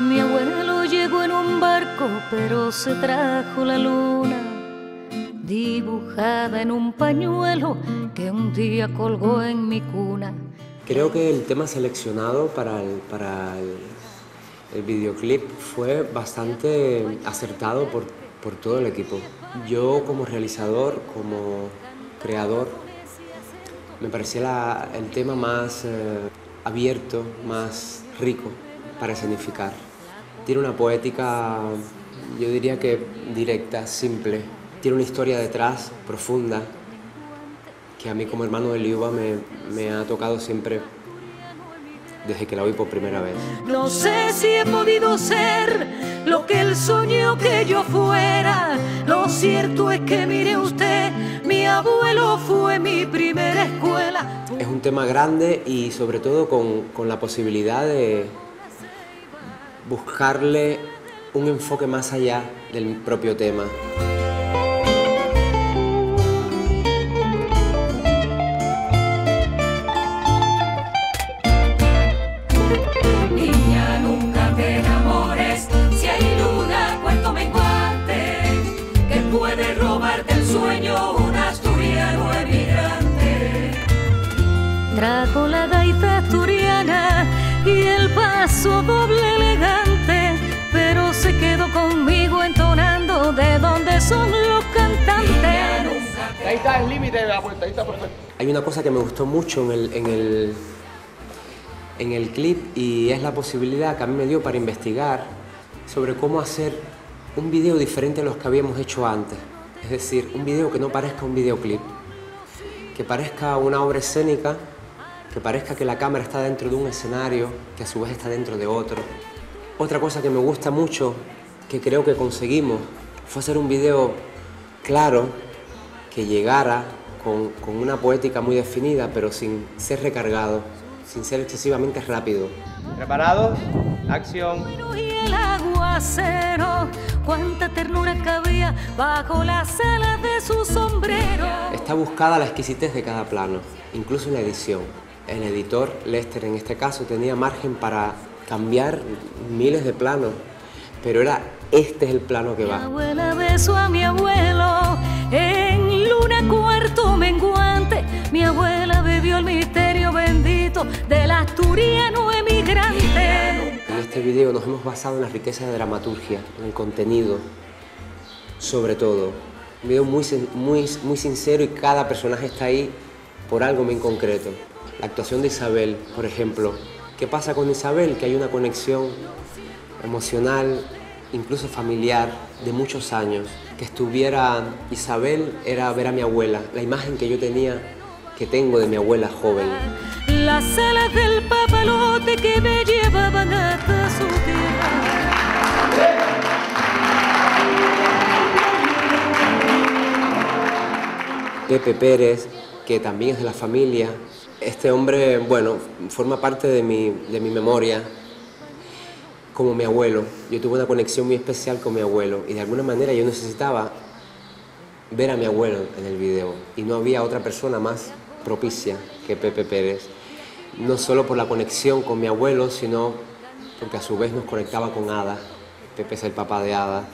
Mi abuelo llegó en un barco, pero se trajo la luna dibujada en un pañuelo que un día colgó en mi cuna. Creo que el tema seleccionado para el, para el, videoclip fue bastante acertado por, por todo el equipo. Yo como realizador, como creador, me parecía el tema más eh, abierto, más rico para escenificar. Tiene una poética, yo diría que directa, simple. Tiene una historia detrás profunda que a mí como hermano de Liuba me, me ha tocado siempre desde que la oí por primera vez. No sé si he podido ser lo que él soñó que yo fuera. Lo cierto es que mire usted, mi abuelo fue mi primera escuela. Es un tema grande y sobre todo con, con la posibilidad de buscarle un enfoque más allá del propio tema. trajo la gaita asturiana y el paso doble de donde son los cantantes. Ahí está el límite de la puerta, ahí está perfecto. Hay una cosa que me gustó mucho en el, en el, en el clip y es la posibilidad que a mí me dio para investigar sobre cómo hacer un video diferente a los que habíamos hecho antes. Es decir, un video que no parezca un videoclip, que parezca una obra escénica que parezca que la cámara está dentro de un escenario, que a su vez está dentro de otro. Otra cosa que me gusta mucho, que creo que conseguimos, fue hacer un video claro, que llegara con, con una poética muy definida, pero sin ser recargado, sin ser excesivamente rápido. ¿Preparados? Acción. Y el aguacero, cuánta ternura cabía bajo las alas de su sombrero. Está buscada la exquisitez de cada plano, incluso en la edición el editor, Lester en este caso, tenía margen para cambiar miles de planos, pero era este es el plano que va. Mi abuela besó a mi abuelo en luna cuarto menguante. Mi abuela bebió el misterio bendito del asturiano emigrante. En este video nos hemos basado en la riqueza de dramaturgia, en el contenido, sobre todo. Un video muy, muy, muy sincero y cada personaje está ahí por algo muy concreto. La actuación de Isabel, por ejemplo. ¿Qué pasa con Isabel? Que hay una conexión emocional, incluso familiar, de muchos años. Que estuviera Isabel era ver a mi abuela, la imagen que yo tenía, que tengo de mi abuela joven. Las alas del papalote que me llevaban hasta su tierra. Pepe Pérez, que también es de la familia, este hombre, bueno, forma parte de mi, de mi memoria como mi abuelo. Yo tuve una conexión muy especial con mi abuelo y de alguna manera yo necesitaba ver a mi abuelo en el video y no había otra persona más propicia que Pepe Pérez. No solo por la conexión con mi abuelo, sino porque a su vez nos conectaba con Ada. Pepe es el papá de Ada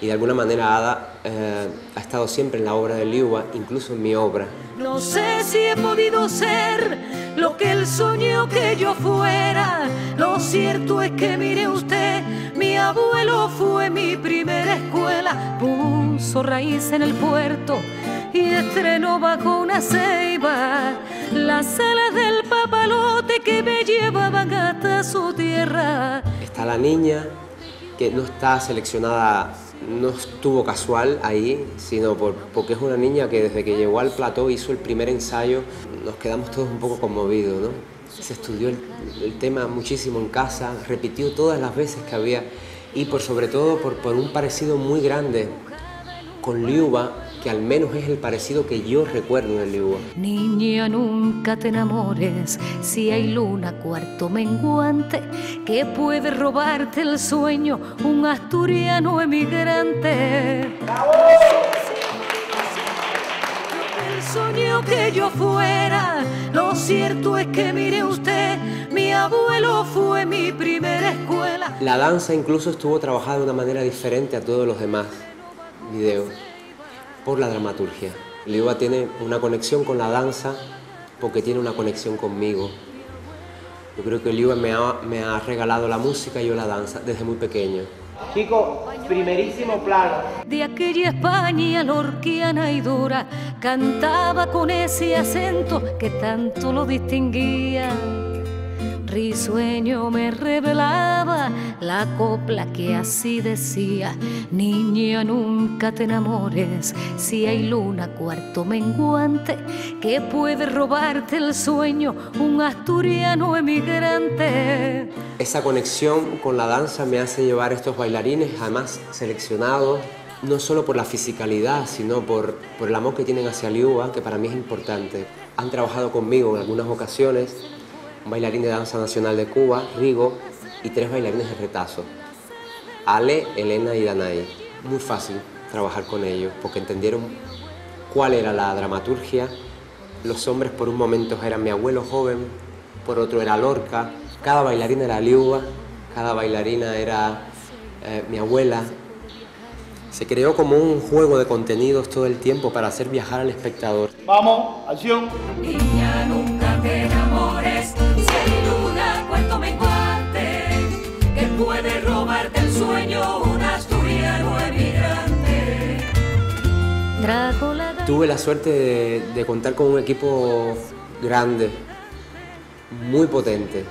y de alguna manera Ada eh, ha estado siempre en la obra de Liuba, incluso en mi obra. No sé si he podido ser lo que él soñó que yo fuera. Lo cierto es que mire usted, mi abuelo fue mi primera escuela. Puso raíz en el puerto y estrenó bajo una ceiba las alas del papalote que me llevaban hasta su tierra. Está la niña que no está seleccionada no estuvo casual ahí, sino porque es una niña que desde que llegó al plató hizo el primer ensayo, nos quedamos todos un poco conmovidos, ¿no? Se estudió el, tema muchísimo en casa, repitió todas las veces que había y por sobre todo por, por un parecido muy grande con Liuba, que al menos es el parecido que yo recuerdo en Liuba. Niña, nunca te enamores si hay luna cuarto menguante que puede robarte el sueño un asturiano emigrante. El sueño que yo fuera, lo cierto es que mire usted, mi abuelo fue mi primera escuela. La danza incluso estuvo trabajada de una manera diferente a todos los demás videos por la dramaturgia. Liuba tiene una conexión con la danza porque tiene una conexión conmigo. Yo creo que Liuba me ha, me ha regalado la música y yo la danza desde muy pequeño. Chico, primerísimo plano. De aquella España lorquiana y dura, cantaba con ese acento que tanto lo distinguía. Risueño me revelaba la copla que así decía, niña nunca te enamores, si hay luna cuarto menguante, que puede robarte el sueño un asturiano emigrante. Esa conexión con la danza me hace llevar estos bailarines, además seleccionados, no solo por la fisicalidad, sino por, por el amor que tienen hacia Liuba, que para mí es importante. Han trabajado conmigo en algunas ocasiones un bailarín de danza nacional de Cuba, Rigo, y tres bailarines de retazo, Ale, Elena y Danay. Muy fácil trabajar con ellos porque entendieron cuál era la dramaturgia. Los hombres por un momento eran mi abuelo joven, por otro era Lorca, cada bailarina era Liuba, cada bailarina era eh, mi abuela. Se creó como un juego de contenidos todo el tiempo para hacer viajar al espectador. Vamos, acción. Niña, nunca te enamores, Tuve la suerte de, contar con un equipo grande, muy potente.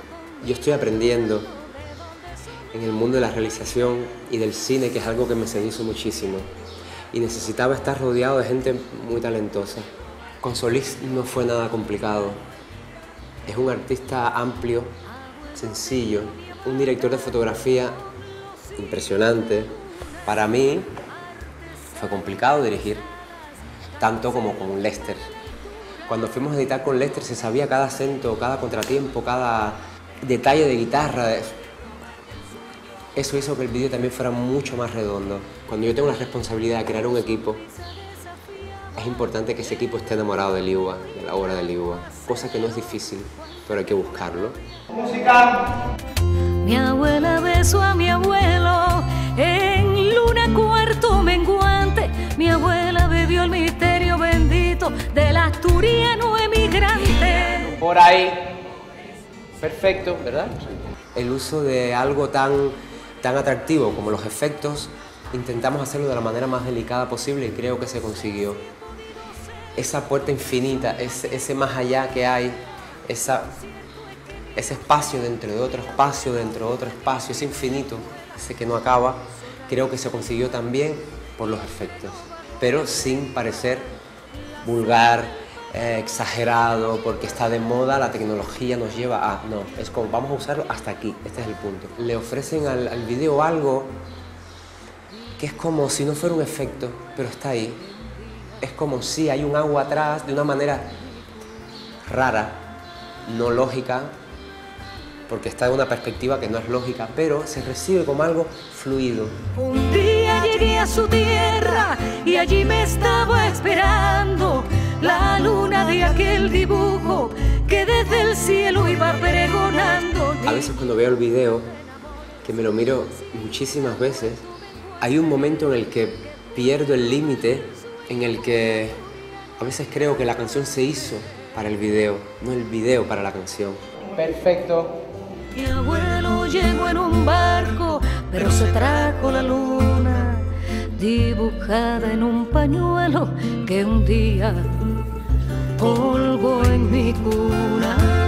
Yo estoy aprendiendo en el mundo de la realización y del cine, que es algo que me seduce muchísimo. Y necesitaba estar rodeado de gente muy talentosa. Con Solís no fue nada complicado. Es un artista amplio, sencillo, un director de fotografía impresionante. Para mí fue complicado dirigir, tanto como con Lester. Cuando fuimos a editar con Lester se sabía cada acento, cada contratiempo, cada detalle de guitarra. Eso hizo que el vídeo también fuera mucho más redondo. Cuando yo tengo la responsabilidad de crear un equipo, es importante que ese equipo esté enamorado de Liuba, de la obra de Liuba. Cosa que no es difícil, pero hay que buscarlo. Música. Mi abuela besó a mi Por ahí. Perfecto, ¿verdad? el uso de algo tan, tan atractivo como los efectos, intentamos hacerlo de la manera más delicada posible y creo que se consiguió. Esa puerta infinita, ese, ese más allá que hay, esa, ese espacio dentro de otro espacio, dentro de otro espacio, ese infinito, ese que no acaba, creo que se consiguió también por los efectos, pero sin parecer vulgar, eh, exagerado, porque está de moda, la tecnología nos lleva a... No, es como vamos a usarlo hasta aquí, este es el punto. Le ofrecen al, al video algo que es como si no fuera un efecto, pero está ahí. Es como si hay un agua atrás de una manera rara, no lógica, porque está de una perspectiva que no es lógica, pero se recibe como algo fluido. Un día llegué a su tierra y allí me estaba esperando la luna de aquel dibujo que desde el cielo iba pregonando. A veces cuando veo el video, que me lo miro muchísimas veces, hay un momento en el que pierdo el límite, en el que a veces creo que la canción se hizo para el video, no el video para la canción. Perfecto. Mi abuelo llegó en un barco, pero se trajo la luna dibujada en un pañuelo que un día polvo en mi cuna.